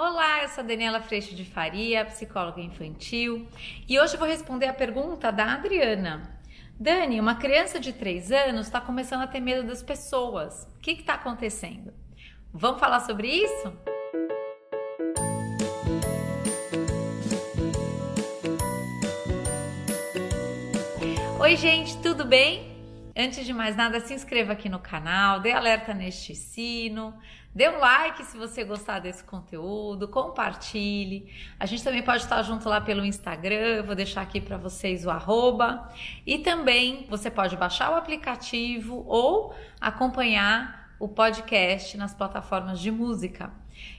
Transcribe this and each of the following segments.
Olá, eu sou a Daniela Freixo de Faria, psicóloga infantil, e hoje vou responder a pergunta da Adriana. Dani, uma criança de 3 anos está começando a ter medo das pessoas. O que está acontecendo? Vamos falar sobre isso? Oi, gente, tudo bem? Antes de mais nada, se inscreva aqui no canal, dê alerta neste sino, dê um like se você gostar desse conteúdo, compartilhe. A gente também pode estar junto lá pelo Instagram, vou deixar aqui para vocês o arroba. E também você pode baixar o aplicativo ou acompanhar o podcast nas plataformas de música.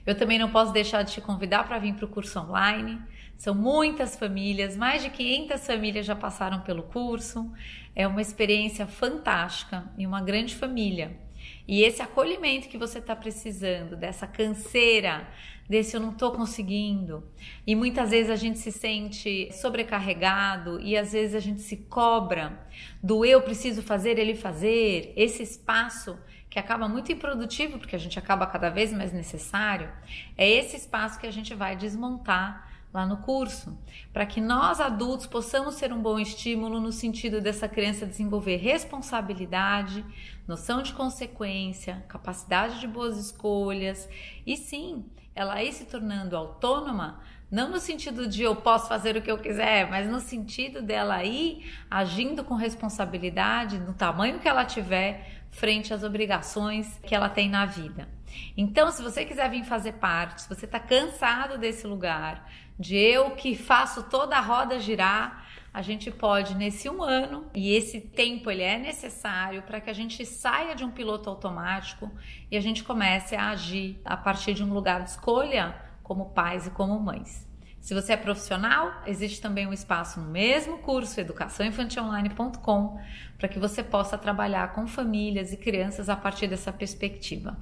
Eu também não posso deixar de te convidar para vir para o curso online. São muitas famílias, mais de 500 famílias já passaram pelo curso. É uma experiência fantástica e uma grande família. E esse acolhimento que você está precisando, dessa canseira, desse eu não estou conseguindo. E muitas vezes a gente se sente sobrecarregado e às vezes a gente se cobra do eu preciso fazer, ele fazer. Esse espaço que acaba muito improdutivo, porque a gente acaba cada vez mais necessário, é esse espaço que a gente vai desmontar lá no curso, para que nós adultos possamos ser um bom estímulo no sentido dessa criança desenvolver responsabilidade, noção de consequência, capacidade de boas escolhas e sim, ela ir se tornando autônoma, não no sentido de eu posso fazer o que eu quiser, mas no sentido dela ir agindo com responsabilidade no tamanho que ela tiver frente às obrigações que ela tem na vida. Então, se você quiser vir fazer parte, se você está cansado desse lugar, de eu que faço toda a roda girar, a gente pode nesse um ano e esse tempo ele é necessário para que a gente saia de um piloto automático e a gente comece a agir a partir de um lugar de escolha como pais e como mães. Se você é profissional, existe também um espaço no mesmo curso educaçãoinfantilonline.com para que você possa trabalhar com famílias e crianças a partir dessa perspectiva.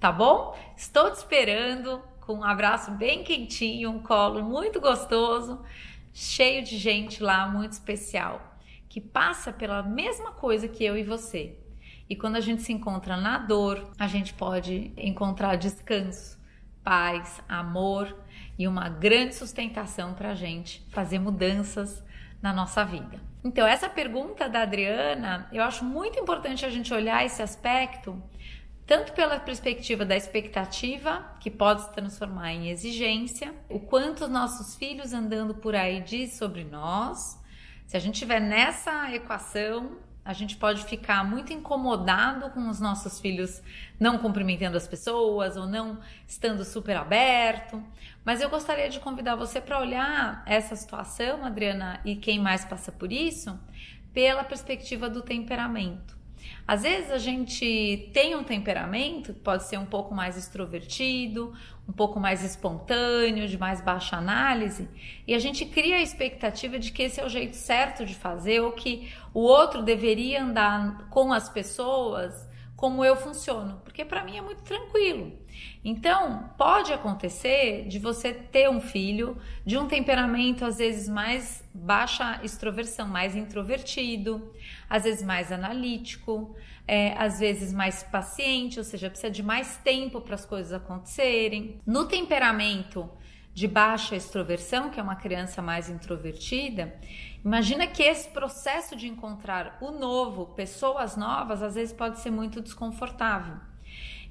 Tá bom? Estou te esperando com um abraço bem quentinho, um colo muito gostoso, cheio de gente lá muito especial, que passa pela mesma coisa que eu e você. E quando a gente se encontra na dor, a gente pode encontrar descanso, paz, amor e uma grande sustentação para a gente fazer mudanças na nossa vida. Então, essa pergunta da Adriana, eu acho muito importante a gente olhar esse aspecto, tanto pela perspectiva da expectativa, que pode se transformar em exigência, o quanto os nossos filhos andando por aí diz sobre nós. Se a gente estiver nessa equação, a gente pode ficar muito incomodado com os nossos filhos não cumprimentando as pessoas ou não estando super aberto. Mas eu gostaria de convidar você para olhar essa situação, Adriana, e quem mais passa por isso, pela perspectiva do temperamento. Às vezes a gente tem um temperamento que pode ser um pouco mais extrovertido, um pouco mais espontâneo, de mais baixa análise, e a gente cria a expectativa de que esse é o jeito certo de fazer ou que o outro deveria andar com as pessoas como eu funciono, porque para mim é muito tranquilo. Então, pode acontecer de você ter um filho de um temperamento às vezes mais baixa extroversão, mais introvertido, às vezes mais analítico, é, às vezes mais paciente, ou seja, precisa de mais tempo para as coisas acontecerem. No temperamento de baixa extroversão, que é uma criança mais introvertida, imagina que esse processo de encontrar o novo, pessoas novas, às vezes pode ser muito desconfortável.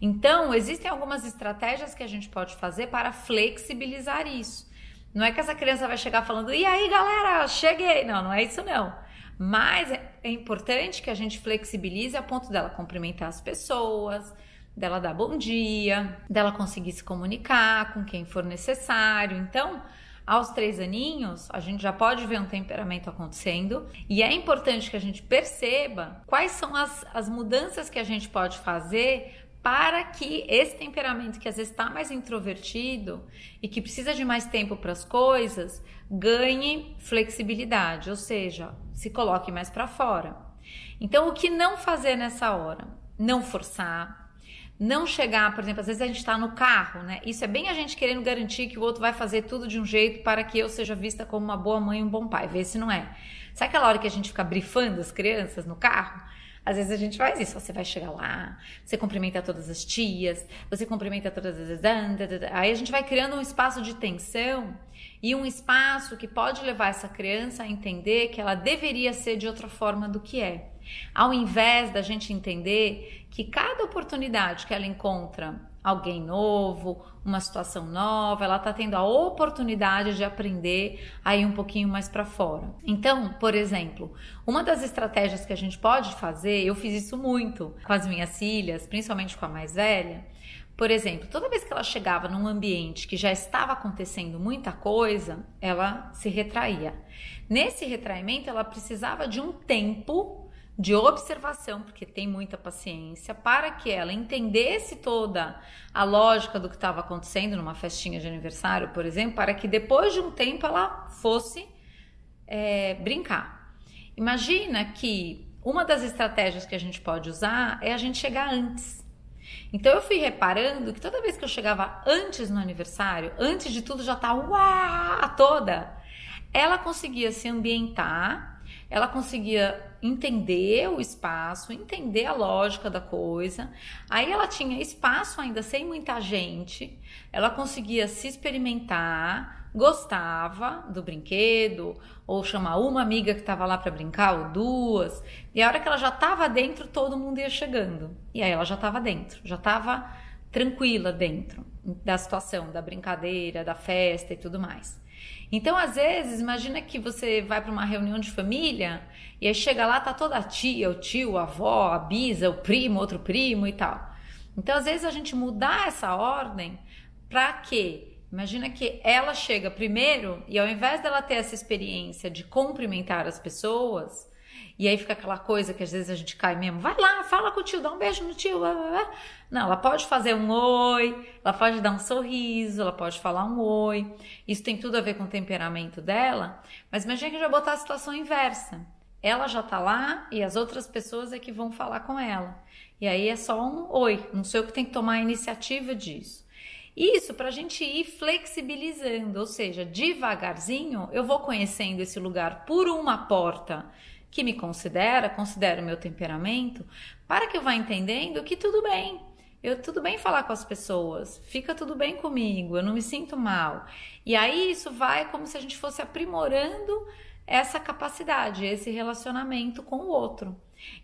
Então, existem algumas estratégias que a gente pode fazer para flexibilizar isso. Não é que essa criança vai chegar falando, e aí galera, cheguei. Não, não é isso não. Mas é, é importante que a gente flexibilize a ponto dela cumprimentar as pessoas, dela dar bom dia, dela conseguir se comunicar com quem for necessário. Então, aos três aninhos, a gente já pode ver um temperamento acontecendo e é importante que a gente perceba quais são as, as mudanças que a gente pode fazer para que esse temperamento que às vezes está mais introvertido e que precisa de mais tempo para as coisas ganhe flexibilidade, ou seja, se coloque mais para fora. Então, o que não fazer nessa hora? Não forçar, não chegar, por exemplo, às vezes a gente está no carro, né? Isso é bem a gente querendo garantir que o outro vai fazer tudo de um jeito para que eu seja vista como uma boa mãe e um bom pai. Vê se não é. Sabe aquela hora que a gente fica brifando as crianças no carro? Às vezes a gente faz isso, você vai chegar lá, você cumprimenta todas as tias, você cumprimenta todas as. Aí a gente vai criando um espaço de tensão e um espaço que pode levar essa criança a entender que ela deveria ser de outra forma do que é. Ao invés da gente entender que cada oportunidade que ela encontra alguém novo, uma situação nova, ela está tendo a oportunidade de aprender a ir um pouquinho mais para fora. Então, por exemplo, uma das estratégias que a gente pode fazer, eu fiz isso muito com as minhas filhas, principalmente com a mais velha. Por exemplo, toda vez que ela chegava num ambiente que já estava acontecendo muita coisa, ela se retraía. Nesse retraimento, ela precisava de um tempo de observação, porque tem muita paciência, para que ela entendesse toda a lógica do que estava acontecendo numa festinha de aniversário, por exemplo, para que depois de um tempo ela fosse é, brincar. Imagina que uma das estratégias que a gente pode usar é a gente chegar antes. Então eu fui reparando que toda vez que eu chegava antes no aniversário, antes de tudo já tá uau, toda, ela conseguia se ambientar ela conseguia entender o espaço, entender a lógica da coisa. Aí ela tinha espaço ainda sem muita gente, ela conseguia se experimentar, gostava do brinquedo, ou chamar uma amiga que estava lá para brincar, ou duas. E a hora que ela já estava dentro, todo mundo ia chegando. E aí ela já estava dentro, já estava tranquila dentro da situação, da brincadeira, da festa e tudo mais. Então, às vezes, imagina que você vai para uma reunião de família e aí chega lá, tá toda a tia, o tio, a avó, a bisa, o primo, outro primo e tal. Então, às vezes, a gente mudar essa ordem para quê? Imagina que ela chega primeiro e ao invés dela ter essa experiência de cumprimentar as pessoas, e aí fica aquela coisa que às vezes a gente cai mesmo. Vai lá, fala com o tio, dá um beijo no tio. Não, ela pode fazer um oi, ela pode dar um sorriso, ela pode falar um oi. Isso tem tudo a ver com o temperamento dela. Mas imagina que já botar a situação inversa. Ela já tá lá e as outras pessoas é que vão falar com ela. E aí é só um oi. Não sei eu que tem que tomar a iniciativa disso. Isso para a gente ir flexibilizando, ou seja, devagarzinho eu vou conhecendo esse lugar por uma porta que me considera, considera o meu temperamento, para que eu vá entendendo que tudo bem. Eu tudo bem falar com as pessoas, fica tudo bem comigo, eu não me sinto mal. E aí isso vai como se a gente fosse aprimorando essa capacidade, esse relacionamento com o outro.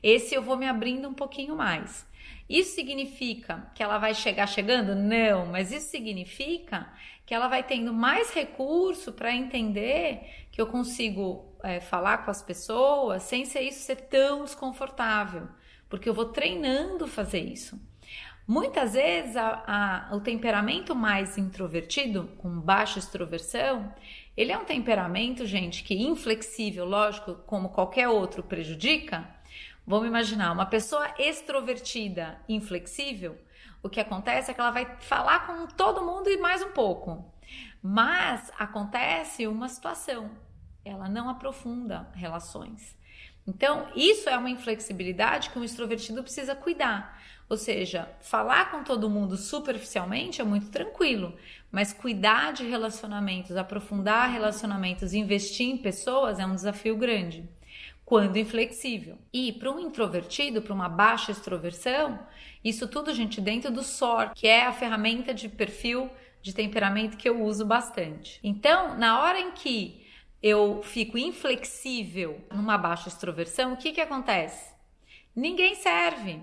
Esse eu vou me abrindo um pouquinho mais. Isso significa que ela vai chegar chegando? Não, mas isso significa que ela vai tendo mais recurso para entender que eu consigo é, falar com as pessoas sem ser isso ser tão desconfortável, porque eu vou treinando fazer isso. Muitas vezes a, a, o temperamento mais introvertido, com baixa extroversão, ele é um temperamento, gente, que inflexível, lógico, como qualquer outro, prejudica. Vamos imaginar uma pessoa extrovertida, inflexível. O que acontece é que ela vai falar com todo mundo e mais um pouco. Mas acontece uma situação ela não aprofunda relações. Então, isso é uma inflexibilidade que um extrovertido precisa cuidar. Ou seja, falar com todo mundo superficialmente é muito tranquilo, mas cuidar de relacionamentos, aprofundar relacionamentos, investir em pessoas é um desafio grande, quando inflexível. E para um introvertido, para uma baixa extroversão, isso tudo, gente, dentro do SOR, que é a ferramenta de perfil de temperamento que eu uso bastante. Então, na hora em que eu fico inflexível numa baixa extroversão, o que que acontece? Ninguém serve,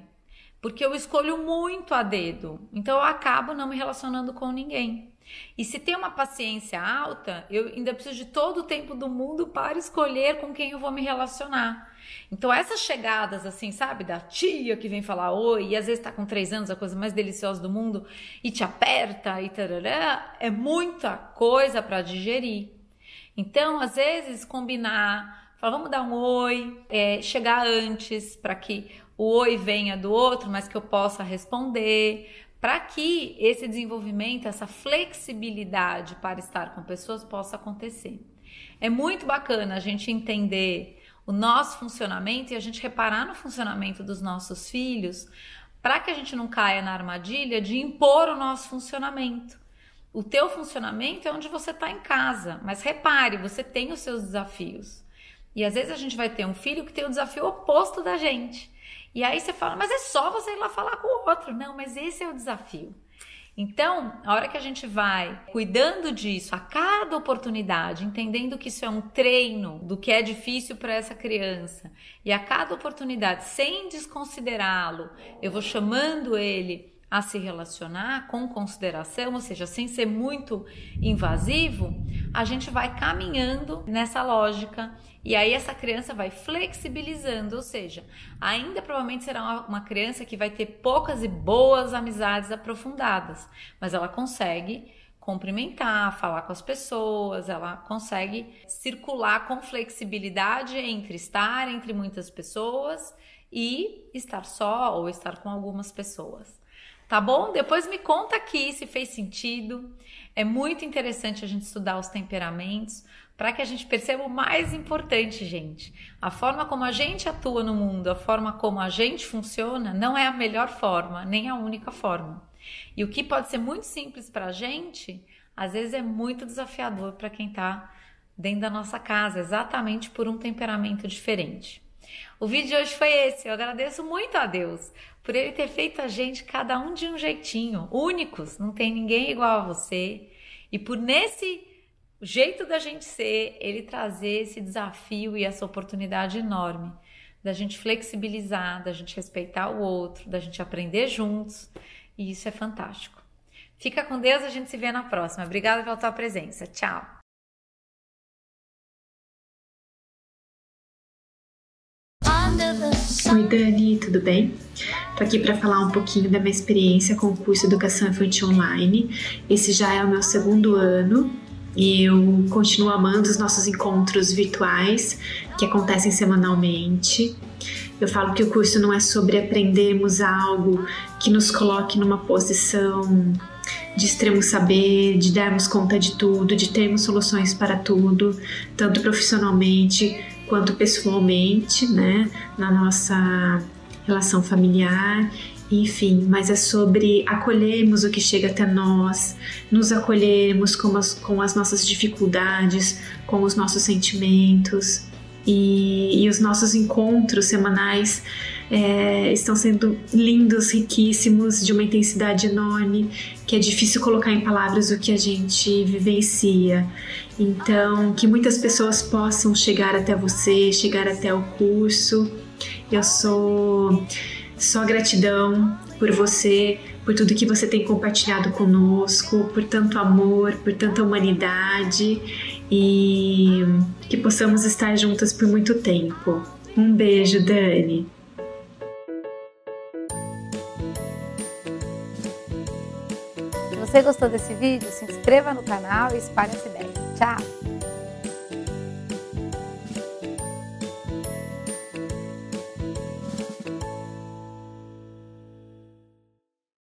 porque eu escolho muito a dedo, então eu acabo não me relacionando com ninguém. E se tem uma paciência alta, eu ainda preciso de todo o tempo do mundo para escolher com quem eu vou me relacionar. Então, essas chegadas, assim, sabe, da tia que vem falar oi, e às vezes tá com três anos, a coisa mais deliciosa do mundo, e te aperta e tarará, é muita coisa para digerir. Então, às vezes, combinar, falar, vamos dar um oi, é, chegar antes para que o oi venha do outro, mas que eu possa responder, para que esse desenvolvimento, essa flexibilidade para estar com pessoas possa acontecer. É muito bacana a gente entender o nosso funcionamento e a gente reparar no funcionamento dos nossos filhos, para que a gente não caia na armadilha de impor o nosso funcionamento. O teu funcionamento é onde você está em casa, mas repare, você tem os seus desafios. E às vezes a gente vai ter um filho que tem o desafio oposto da gente. E aí você fala, mas é só você ir lá falar com o outro. Não, mas esse é o desafio. Então, a hora que a gente vai cuidando disso a cada oportunidade, entendendo que isso é um treino do que é difícil para essa criança, e a cada oportunidade, sem desconsiderá-lo, eu vou chamando ele a se relacionar com consideração, ou seja, sem ser muito invasivo, a gente vai caminhando nessa lógica. E aí essa criança vai flexibilizando, ou seja, ainda provavelmente será uma criança que vai ter poucas e boas amizades aprofundadas, mas ela consegue cumprimentar, falar com as pessoas, ela consegue circular com flexibilidade entre estar entre muitas pessoas e estar só ou estar com algumas pessoas tá bom? Depois me conta aqui se fez sentido. É muito interessante a gente estudar os temperamentos para que a gente perceba o mais importante, gente. A forma como a gente atua no mundo, a forma como a gente funciona, não é a melhor forma, nem a única forma. E o que pode ser muito simples para a gente, às vezes é muito desafiador para quem está dentro da nossa casa, exatamente por um temperamento diferente. O vídeo de hoje foi esse. Eu agradeço muito a Deus por Ele ter feito a gente, cada um de um jeitinho, únicos, não tem ninguém igual a você. E por nesse jeito da gente ser, Ele trazer esse desafio e essa oportunidade enorme da gente flexibilizar, da gente respeitar o outro, da gente aprender juntos. E isso é fantástico. Fica com Deus, a gente se vê na próxima. Obrigada pela tua presença. Tchau. Oi Dani, tudo bem? Tô aqui para falar um pouquinho da minha experiência com o curso Educação Infantil Online. Esse já é o meu segundo ano e eu continuo amando os nossos encontros virtuais que acontecem semanalmente. Eu falo que o curso não é sobre aprendermos algo que nos coloque numa posição de extremo saber, de darmos conta de tudo, de termos soluções para tudo, tanto profissionalmente quanto pessoalmente, né, na nossa relação familiar, enfim, mas é sobre acolhermos o que chega até nós, nos acolhermos com as, com as nossas dificuldades, com os nossos sentimentos e, e os nossos encontros semanais é, estão sendo lindos, riquíssimos, de uma intensidade enorme, que é difícil colocar em palavras o que a gente vivencia. Então, que muitas pessoas possam chegar até você, chegar até o curso. Eu sou só gratidão por você, por tudo que você tem compartilhado conosco, por tanto amor, por tanta humanidade e que possamos estar juntas por muito tempo. Um beijo, Dani. Você gostou desse vídeo, se inscreva no canal e espalhe essa ideia. Tchau!